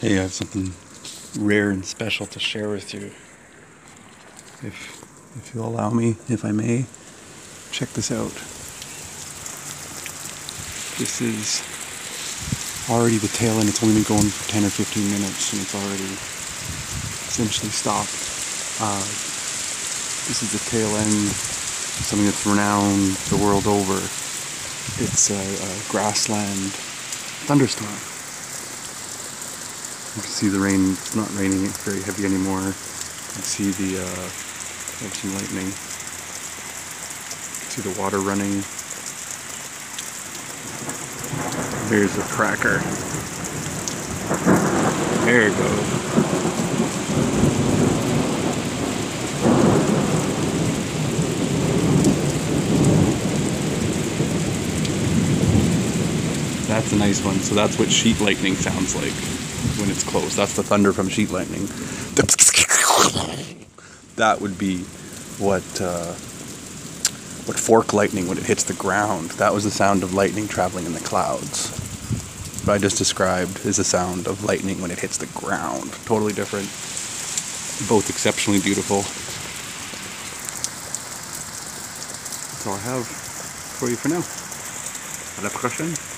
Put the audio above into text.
Hey, I have something rare and special to share with you. If if you'll allow me, if I may, check this out. This is already the tail end. It's only been going for 10 or 15 minutes and it's already essentially stopped. Uh, this is the tail end, something that's renowned the world over. It's a, a grassland thunderstorm. You can see the rain, it's not raining very heavy anymore. You can see the, uh, there's some lightning. See the water running. Here's the cracker. There it goes. That's a nice one. So that's what sheet lightning sounds like when it's close. That's the thunder from sheet lightning. That would be what uh, what fork lightning when it hits the ground. That was the sound of lightning traveling in the clouds. What I just described is the sound of lightning when it hits the ground. Totally different. Both exceptionally beautiful. That's all I have for you for now. À la prochaine.